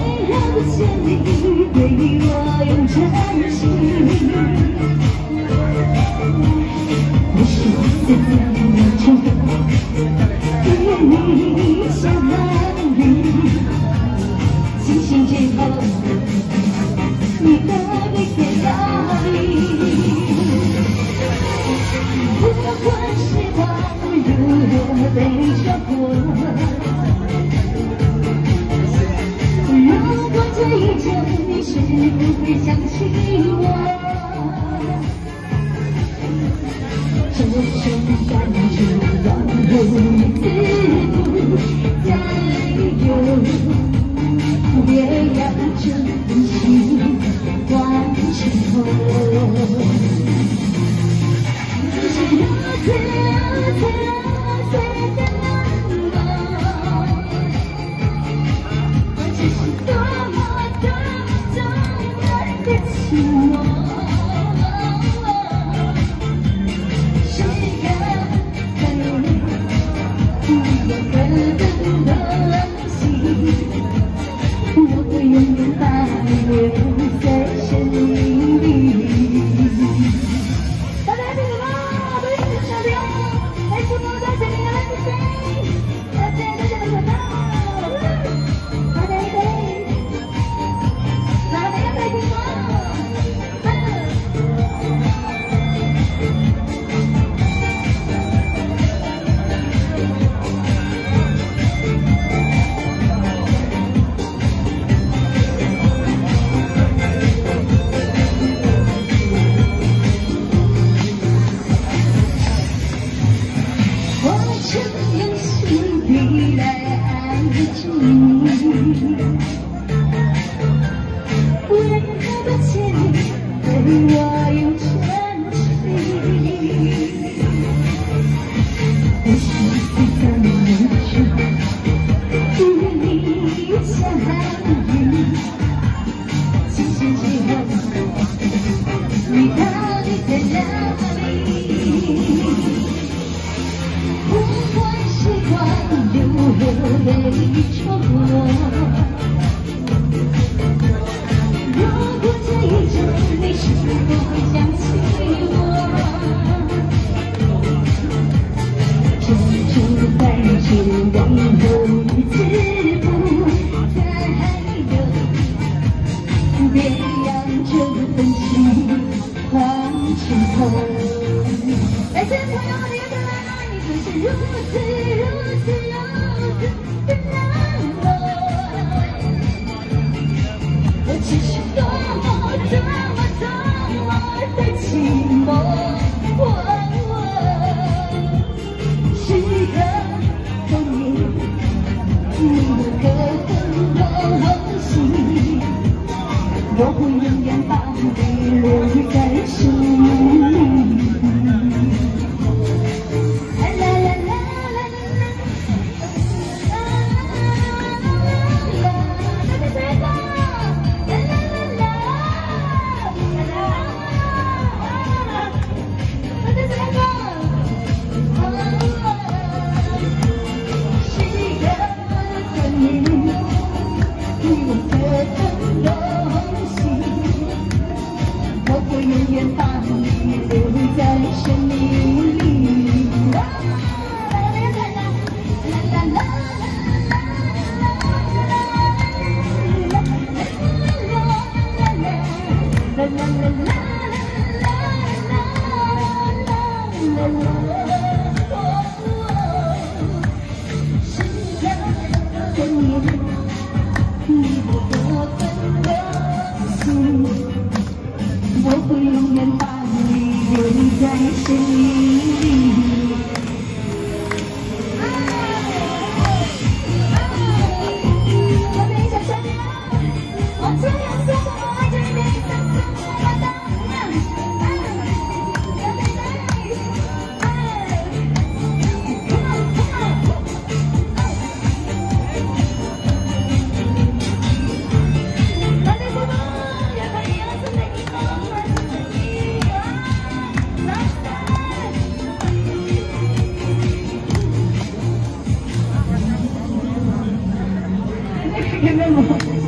没人欠你，对我用真心。你。是我的良知，不你，想看你。醒就。你。的每天压力，不管时光如何被错过。如果这一生你是不会想起我，这声叹息让我一丝不再有，别要求。不管时光如何被错过原来你总是如此如此如此的难过，我只是多么多么多么的寂寞，时刻在你，你无可奉候，心，我会永远把你，留，在心。Thank you. que tenemos.